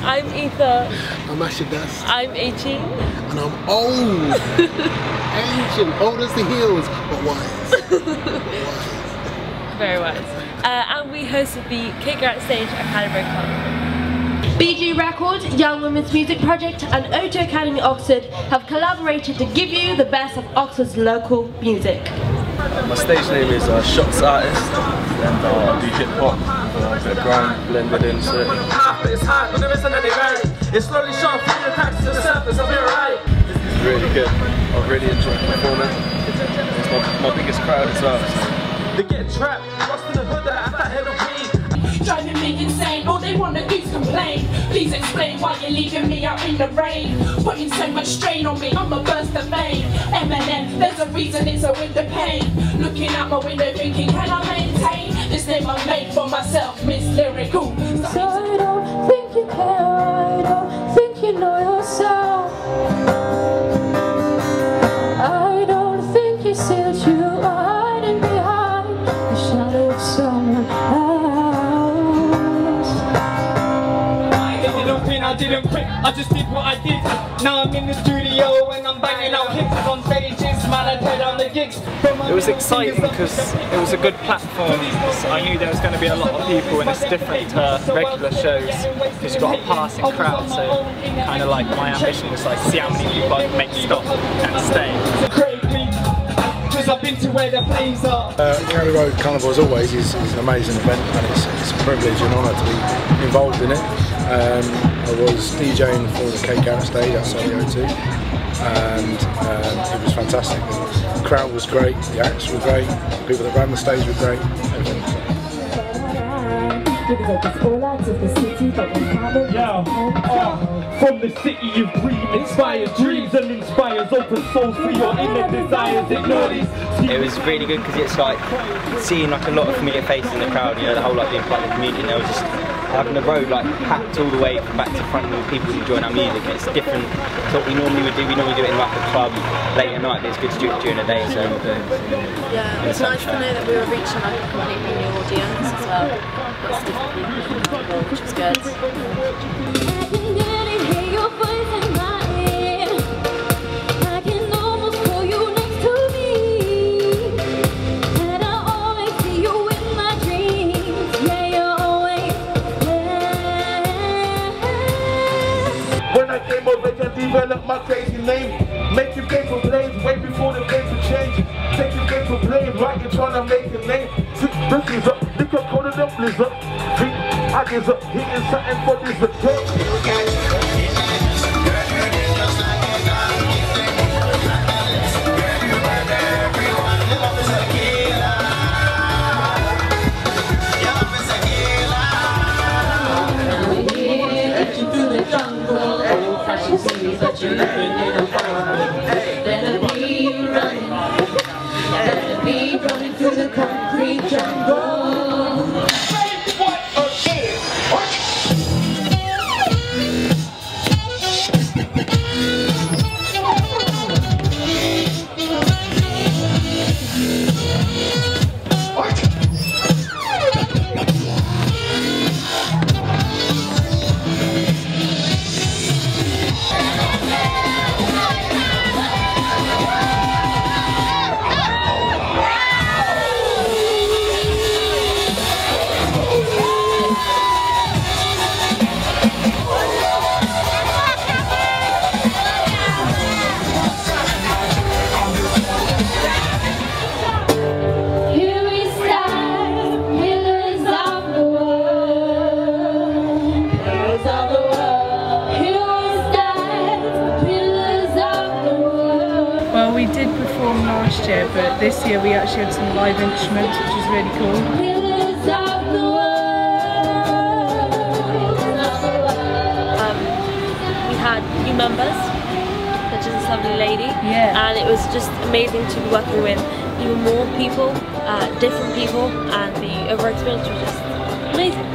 I'm Ether. I'm Asher Dust. I'm 18. And I'm old. Ancient. Old as the hills, but wise. wise. Very wise. Uh, and we hosted the Kate Garrett stage at Canterbury Club. BG Records, Young Women's Music Project and O2 Academy Oxford have collaborated to give you the best of Oxford's local music. My stage name is uh, Shots Artist and uh, I do hip hop, uh, a bit of grime blended into it. It's hot, but there isn't any right. It's slowly shot through the cracks to the surface, I'll be alright. It's really good. I've really enjoyed performing. It's my, my biggest crowd as well. They get trapped, lost in the hood that I thought had a weed. Driving me insane, all they wanna do is complain. Please explain why you're leaving me out in the rain. Putting so much strain on me, I'm a burst of pain. Eminem, there's a reason it's a window pane. Looking out my window thinking, can I maintain this name I made for myself, Miss Lyrical? Didn't quit, I didn't quit, I just did what I did. Now I'm in the studio and I'm banging out hits on stages. Man, I tear down the gigs. It was exciting because it was a good platform. So I knew there was going to be a lot of people and it's different to regular shows because you've got a passing crowd. So kind of like my ambition was like see how many people I can make stop and stay. Cause I've been to where the flames are. Uh, Cowley Road Carnival, as always, is, is an amazing event and it's, it's a privilege and honour to be involved in it. Um, I was DJing for the Kate Garrett stage outside the O2 and um, it was fantastic. The crowd was great, the acts were great, the people that ran the stage were great, everything was great. Yeah, uh, from the city you dream, inspires dreams and inspires open souls for your inner desires. Ignore these. It was really good because it's like seeing like a lot of familiar faces in the crowd, you know, the whole like being part of the community and they were just having the road like packed all the way from back to front with people enjoying our music. It's different to what we normally would do. We normally do it in like a club late at night, but it's good to do it during the day. So yeah, it's nice to know that we were reaching like a completely new audience as well. Lots of different people, which was good. When I came over to develop my crazy name, game for plays way before the to change. Playing right, you're trying to make a name. See, this is up, look up, call it up, blizzard. I get up, hitting something for this return. But you're last year, but this year we actually had some live instruments, which was really cool. Pillars of the world. Um, we had new members, such as this lovely lady. Yeah. And it was just amazing to be working with even more people, uh, different people, and the overall experience was just amazing.